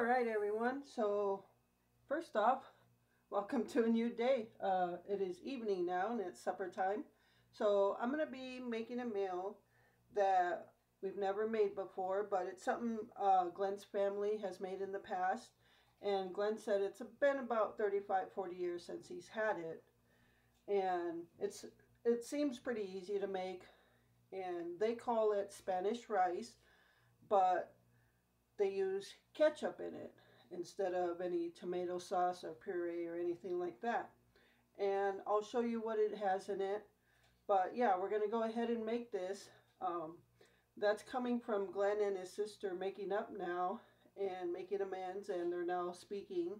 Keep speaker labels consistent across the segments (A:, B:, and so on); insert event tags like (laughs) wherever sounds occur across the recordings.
A: All right, everyone. So, first off, welcome to a new day. Uh, it is evening now and it's supper time. So, I'm going to be making a meal that we've never made before, but it's something uh, Glen's family has made in the past. And Glen said it's been about 35, 40 years since he's had it. And it's it seems pretty easy to make. And they call it Spanish rice, but they use ketchup in it instead of any tomato sauce or puree or anything like that. And I'll show you what it has in it. But yeah, we're going to go ahead and make this. Um, that's coming from Glen and his sister making up now and making amends and they're now speaking.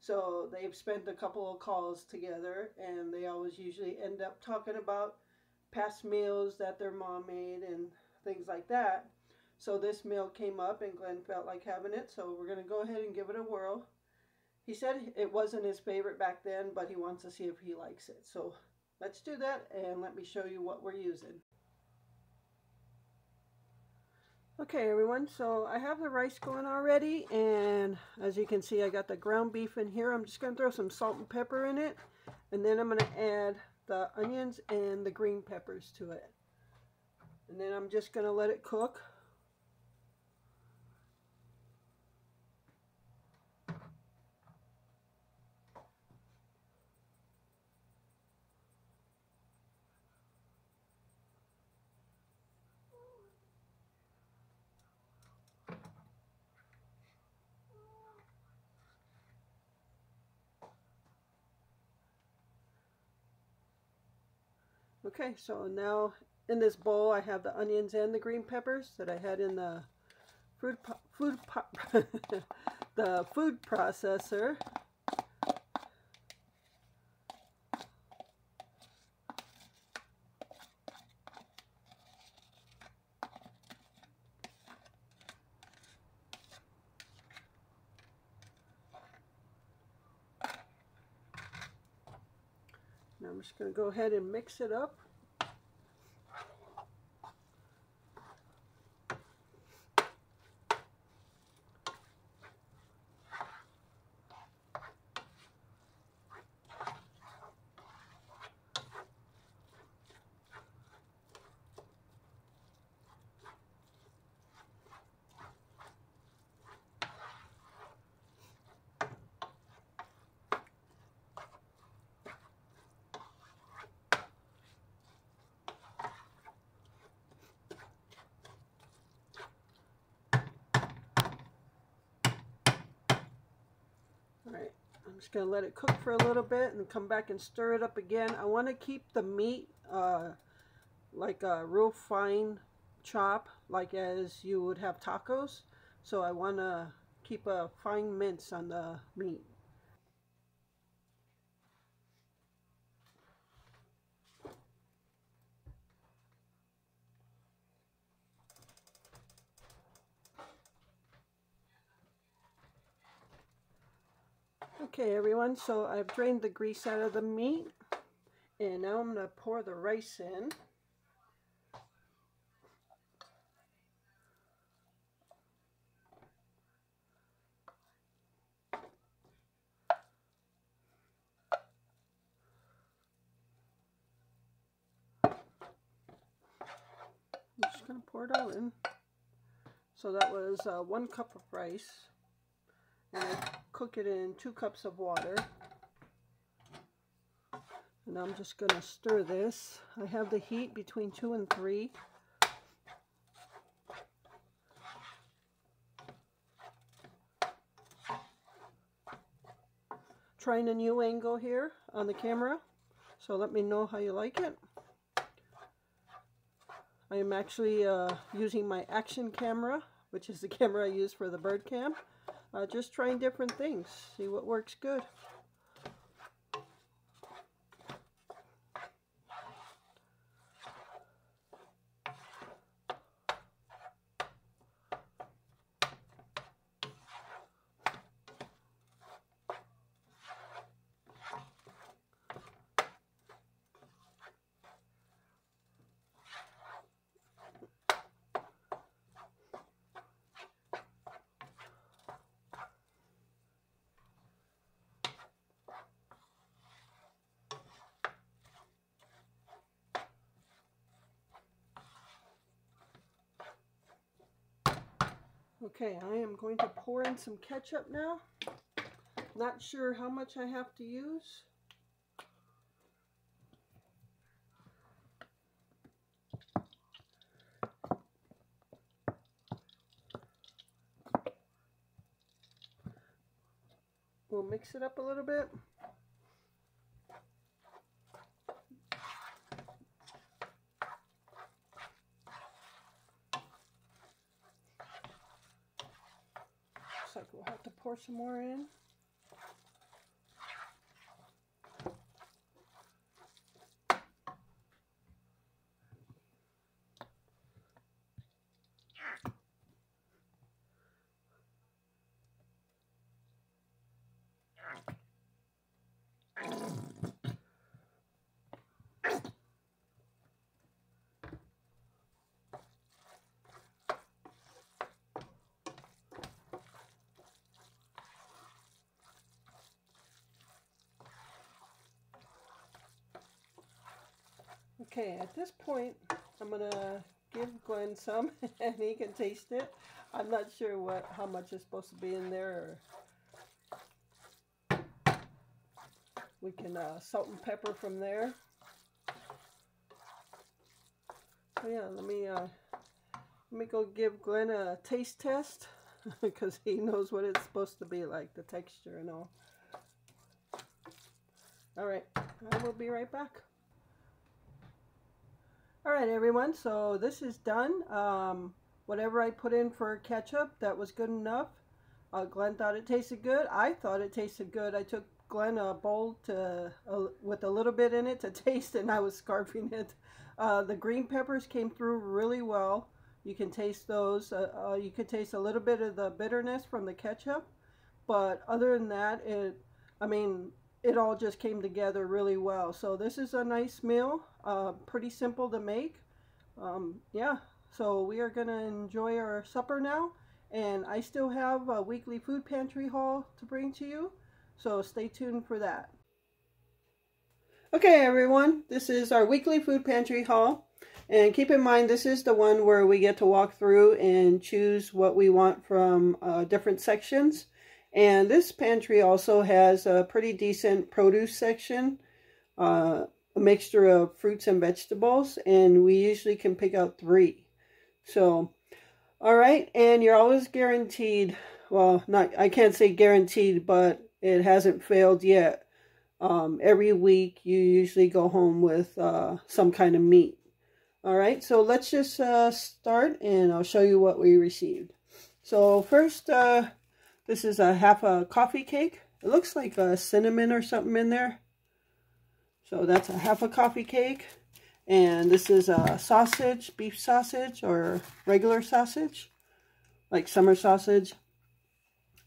A: So they've spent a couple of calls together and they always usually end up talking about past meals that their mom made and things like that. So this meal came up and Glen felt like having it, so we're going to go ahead and give it a whirl. He said it wasn't his favorite back then, but he wants to see if he likes it. So let's do that and let me show you what we're using. Okay everyone, so I have the rice going already and as you can see I got the ground beef in here. I'm just going to throw some salt and pepper in it and then I'm going to add the onions and the green peppers to it. And then I'm just going to let it cook. Okay, so now in this bowl I have the onions and the green peppers that I had in the food food (laughs) the food processor. Now I'm just going to go ahead and mix it up. Alright, I'm just going to let it cook for a little bit and come back and stir it up again. I want to keep the meat uh, like a real fine chop, like as you would have tacos. So I want to keep a fine mince on the meat. Okay everyone, so I've drained the grease out of the meat and now I'm going to pour the rice in. I'm just going to pour it all in. So that was uh, one cup of rice and I cook it in two cups of water. And I'm just going to stir this. I have the heat between two and three. Trying a new angle here on the camera. So let me know how you like it. I am actually uh, using my action camera, which is the (laughs) camera I use for the bird cam. Uh, just trying different things, see what works good. Okay, I am going to pour in some ketchup now. Not sure how much I have to use. We'll mix it up a little bit. Looks like we'll have to pour some more in. Okay, at this point, I'm gonna give Glen some (laughs) and he can taste it. I'm not sure what how much is supposed to be in there. we can uh, salt and pepper from there. So yeah, let me uh, let me go give Glen a taste test (laughs) because he knows what it's supposed to be like, the texture and all. All right, I will be right back. All right, everyone, so this is done. Um, whatever I put in for ketchup, that was good enough. Uh, Glen thought it tasted good. I thought it tasted good. I took Glen a bowl to, uh, with a little bit in it to (laughs) taste, and I was scarfing it. Uh, the green peppers came through really well. You can taste those. Uh, uh, you could taste a little bit of the bitterness from the ketchup. But other than that, it, I mean, it all just came together really well. So this is a nice meal, uh, pretty simple to make. Um, yeah, so we are going to enjoy our supper now. And I still have a weekly food pantry haul to bring to you. So stay tuned for that. Okay, everyone, this is our weekly food pantry haul. And keep in mind, this is the one where we get to walk through and choose what we want from uh, different sections. And this pantry also has a pretty decent produce section, uh, a mixture of fruits and vegetables, and we usually can pick out three. So, all right, and you're always guaranteed, well, not I can't say guaranteed, but it hasn't failed yet. Um, every week you usually go home with uh, some kind of meat. All right, so let's just uh, start and I'll show you what we received. So first, uh, this is a half a coffee cake. It looks like a cinnamon or something in there. So that's a half a coffee cake. And this is a sausage, beef sausage or regular sausage, like summer sausage.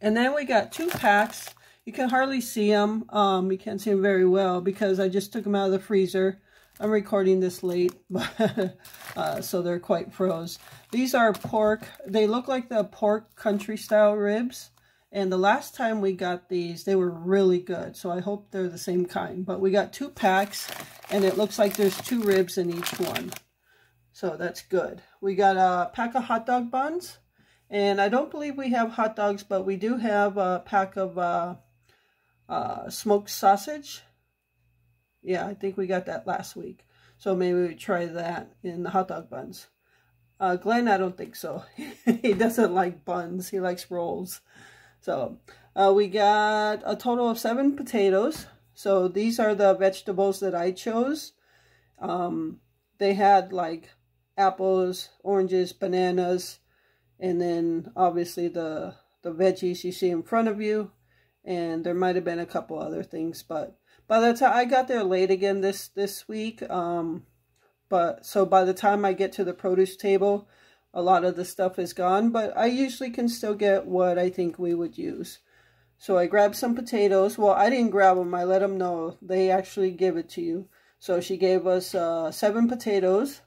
A: And then we got two packs. You can hardly see them. Um, you can't see them very well because I just took them out of the freezer. I'm recording this late, (laughs) uh, so they're quite froze. These are pork. They look like the pork country style ribs. And the last time we got these, they were really good. So I hope they're the same kind. But we got two packs, and it looks like there's two ribs in each one. So that's good. We got a pack of hot dog buns. And I don't believe we have hot dogs, but we do have a pack of uh, uh, smoked sausage. Yeah, I think we got that last week. So maybe we try that in the hot dog buns. Uh, Glen, I don't think so. (laughs) he doesn't like buns. He likes rolls. So uh, we got a total of seven potatoes. So these are the vegetables that I chose. Um, they had like apples, oranges, bananas, and then obviously the, the veggies you see in front of you. And there might have been a couple other things, but by the time I got there late again this, this week, um, but so by the time I get to the produce table, a lot of the stuff is gone, but I usually can still get what I think we would use. So I grabbed some potatoes. Well, I didn't grab them. I let them know. They actually give it to you. So she gave us uh, seven potatoes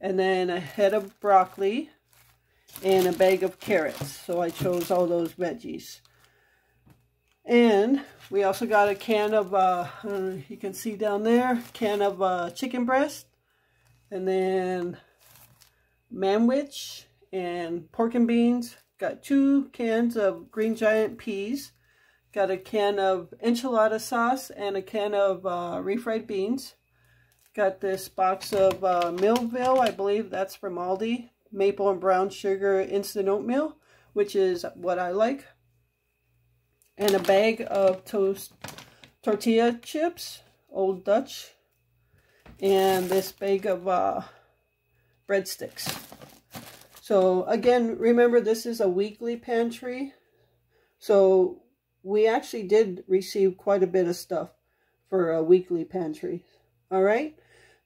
A: and then a head of broccoli and a bag of carrots. So I chose all those veggies. And we also got a can of, uh, you can see down there, can of uh, chicken breast. And then manwich and pork and beans Got two cans of Green Giant peas. Got a can of enchilada sauce and a can of uh, refried beans. Got this box of uh, Millville, I believe that's from Aldi. Maple and brown sugar instant oatmeal, which is what I like. And a bag of toast tortilla chips, Old Dutch. And this bag of uh, breadsticks. So again, remember this is a weekly pantry. So we actually did receive quite a bit of stuff for a weekly pantry. All right.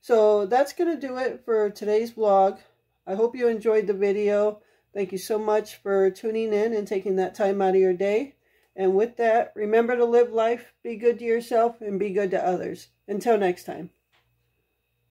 A: So that's going to do it for today's vlog. I hope you enjoyed the video. Thank you so much for tuning in and taking that time out of your day. And with that, remember to live life, be good to yourself, and be good to others. Until next time.